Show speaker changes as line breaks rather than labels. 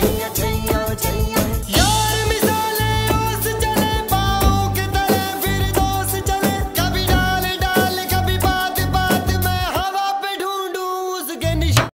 没有天